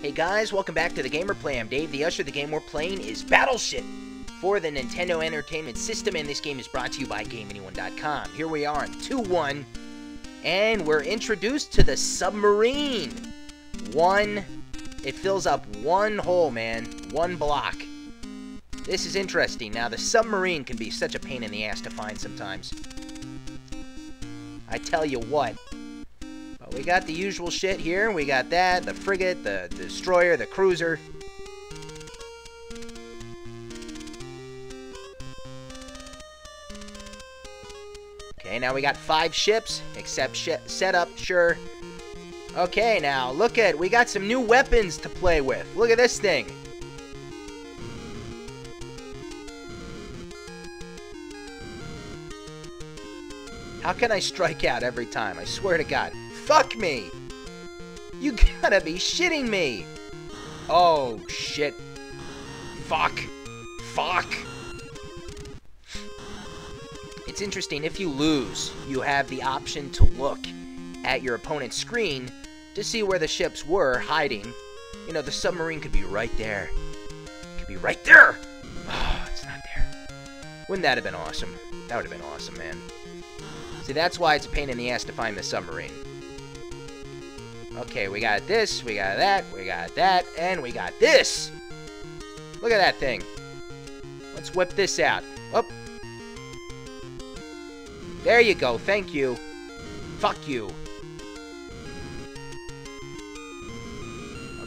Hey guys, welcome back to the Game Replay. I'm Dave the Usher. The game we're playing is Battleship for the Nintendo Entertainment System, and this game is brought to you by GameAnyone.com. Here we are in 2-1, and we're introduced to the submarine. One, it fills up one hole, man. One block. This is interesting. Now, the submarine can be such a pain in the ass to find sometimes. I tell you what. We got the usual shit here. We got that, the frigate, the, the destroyer, the cruiser. Okay, now we got five ships, except sh setup, sure. Okay, now, look at, we got some new weapons to play with. Look at this thing. How can I strike out every time? I swear to God. Fuck me! You gotta be shitting me! Oh, shit. Fuck. Fuck. It's interesting, if you lose, you have the option to look at your opponent's screen to see where the ships were hiding. You know, the submarine could be right there. Could be right there! Oh, it's not there. Wouldn't that have been awesome? That would have been awesome, man. See, that's why it's a pain in the ass to find the submarine. Okay, we got this, we got that, we got that, and we got this! Look at that thing. Let's whip this out. Up. There you go, thank you. Fuck you.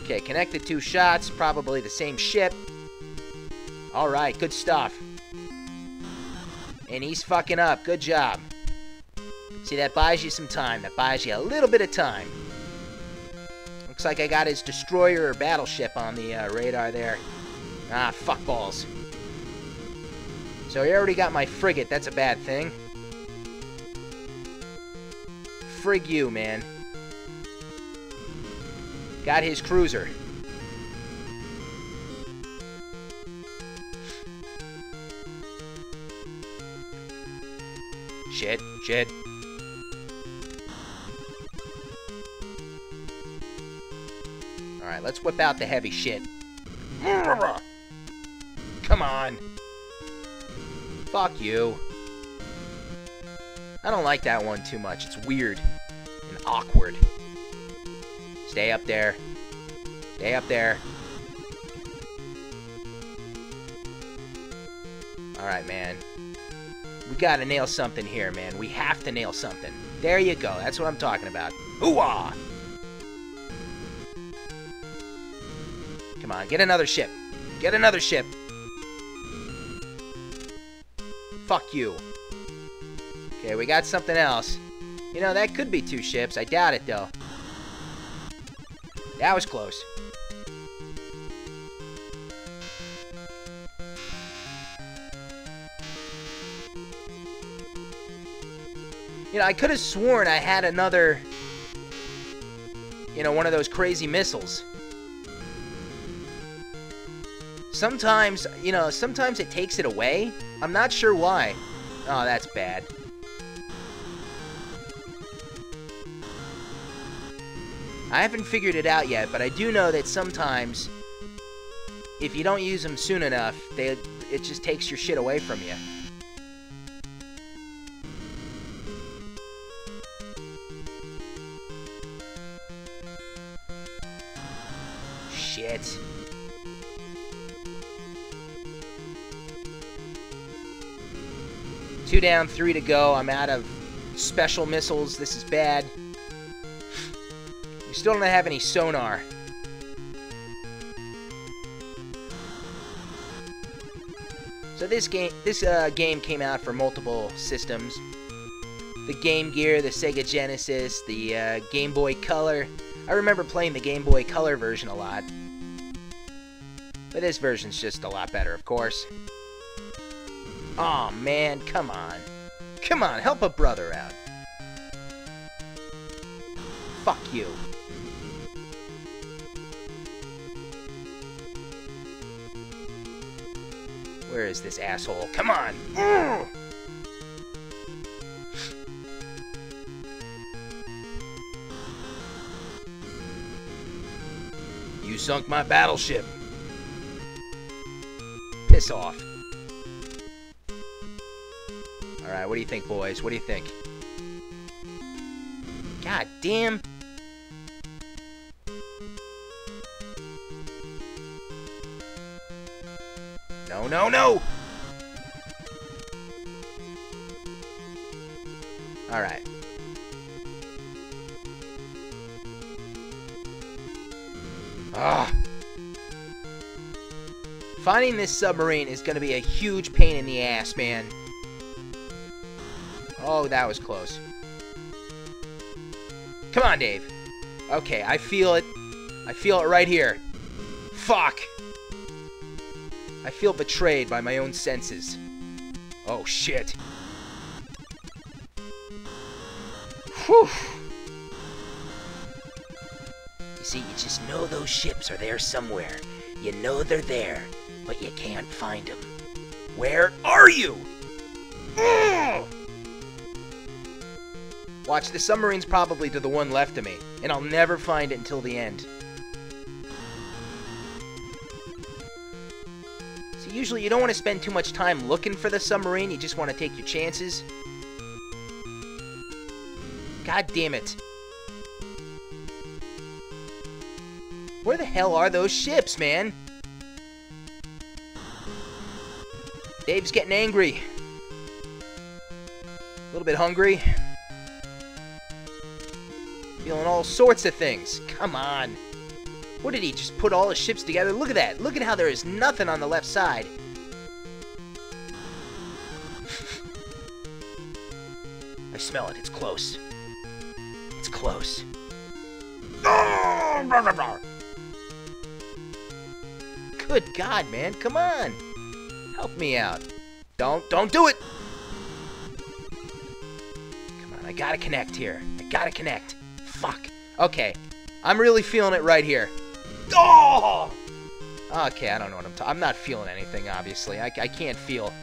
Okay, connect the two shots, probably the same ship. Alright, good stuff. And he's fucking up, good job. See, that buys you some time. That buys you a little bit of time. Looks like I got his destroyer or battleship on the uh, radar there. Ah, fuck balls. So he already got my frigate. That's a bad thing. Frig you, man. Got his cruiser. Shit, shit. Alright, let's whip out the heavy shit. Come on. Fuck you. I don't like that one too much. It's weird and awkward. Stay up there. Stay up there. Alright, man. We gotta nail something here, man. We have to nail something. There you go. That's what I'm talking about. Ooh-ah! Come on, get another ship. Get another ship. Fuck you. Okay, we got something else. You know, that could be two ships. I doubt it, though. That was close. You know, I could have sworn I had another... You know, one of those crazy missiles. Sometimes, you know, sometimes it takes it away. I'm not sure why. Oh, that's bad. I haven't figured it out yet, but I do know that sometimes, if you don't use them soon enough, they it just takes your shit away from you. Shit. Two down, three to go. I'm out of special missiles. This is bad. We still don't have any sonar. So this game, this uh, game came out for multiple systems. The Game Gear, the Sega Genesis, the uh, Game Boy Color. I remember playing the Game Boy Color version a lot. But this version's just a lot better, of course. Aw, oh, man, come on. Come on, help a brother out. Fuck you. Where is this asshole? Come on! Ugh! You sunk my battleship. Piss off. Alright, what do you think, boys? What do you think? God damn. No, no, no! Alright. Ah. Finding this submarine is going to be a huge pain in the ass, man. Oh, that was close. Come on, Dave. Okay, I feel it. I feel it right here. Fuck. I feel betrayed by my own senses. Oh, shit. Whew. You see, you just know those ships are there somewhere. You know they're there, but you can't find them. Where are you? Ugh! Watch, the submarine's probably to the one left of me, and I'll never find it until the end. So usually you don't want to spend too much time looking for the submarine, you just want to take your chances. God damn it. Where the hell are those ships, man? Dave's getting angry. A little bit hungry. Feeling all sorts of things. Come on. What did he just put all his ships together? Look at that. Look at how there is nothing on the left side. I smell it. It's close. It's close. Good God, man. Come on. Help me out. Don't, don't do it. Come on, I gotta connect here. I gotta connect. Fuck. Okay. I'm really feeling it right here. Oh! Okay, I don't know what I'm talking. I'm not feeling anything, obviously. I, I can't feel.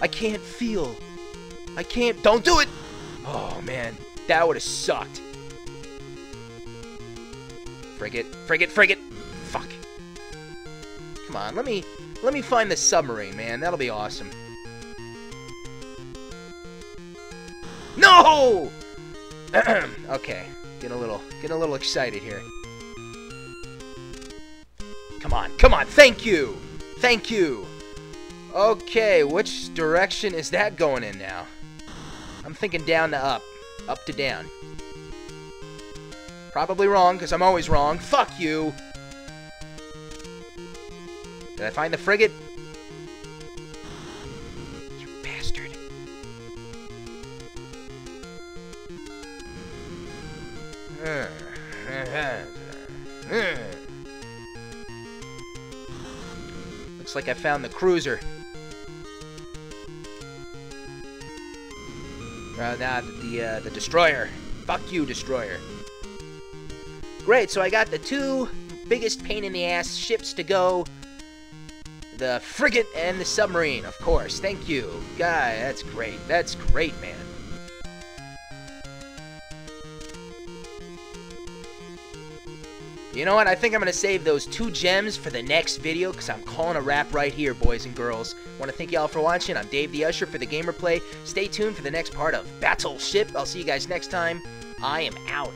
I can't feel. I can't. Don't do it! Oh, man. That would have sucked. Frigate. Frigate, frigate. Fuck. Come on, let me let me find the submarine, man. That'll be awesome. No! okay, get a little get a little excited here. Come on, come on. Thank you. Thank you. Okay, which direction is that going in now? I'm thinking down to up. Up to down. Probably wrong, because I'm always wrong. Fuck you! Did I find the frigate? Looks like I found the cruiser. Uh, nah, the, uh, the destroyer. Fuck you, destroyer. Great, so I got the two biggest pain in the ass ships to go. The frigate and the submarine, of course. Thank you. Guy, that's great. That's great, man. You know what? I think I'm going to save those two gems for the next video because I'm calling a wrap right here, boys and girls. want to thank y'all for watching. I'm Dave the Usher for the Game Replay. Stay tuned for the next part of Battleship. I'll see you guys next time. I am out.